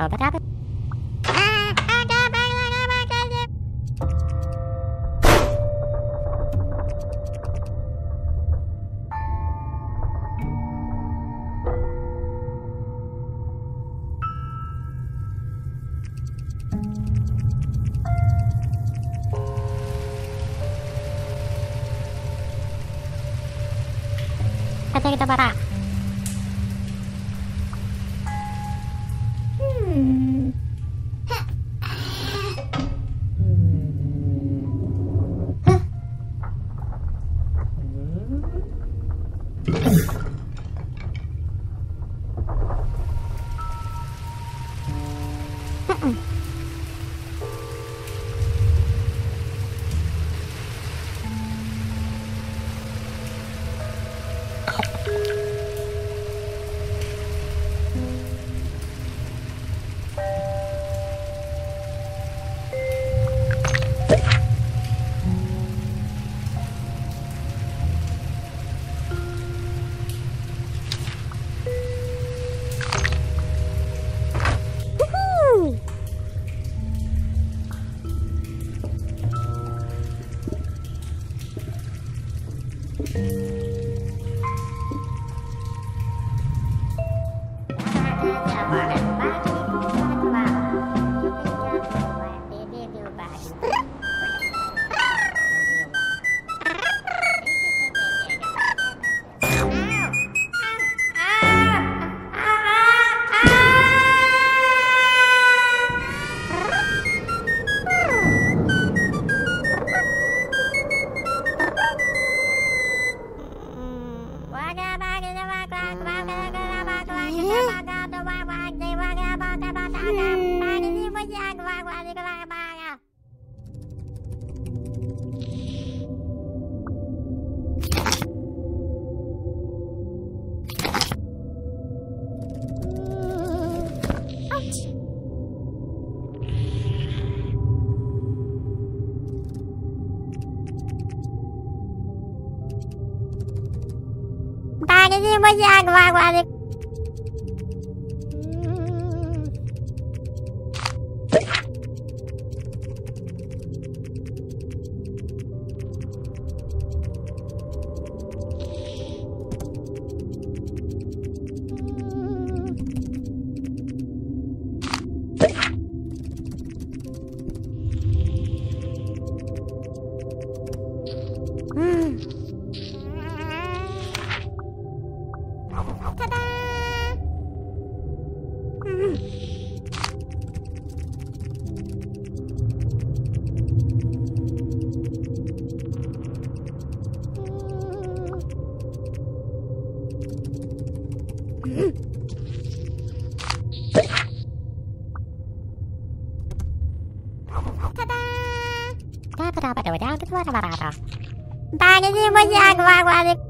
How about 飾りとバラ ये मजाक वाग वाले Mm. バルにもしあぐわぐわで。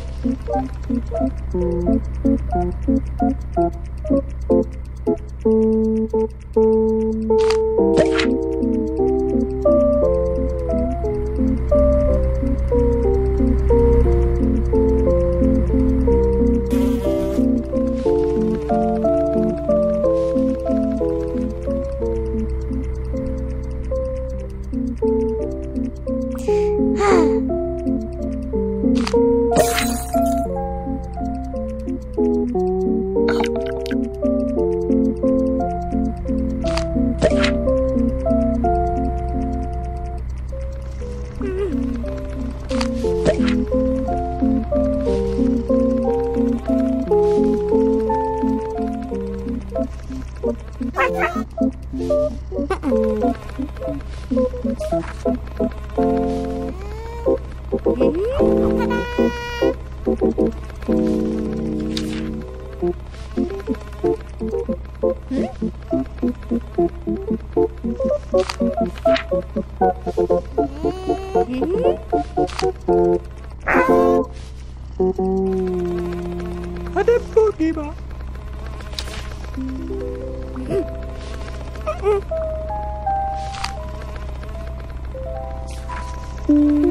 Thank you. あれボギーはうん。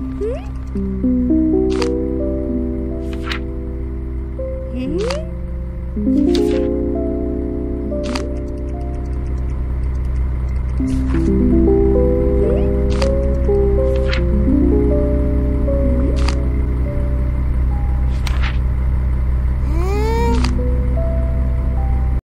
응? 응?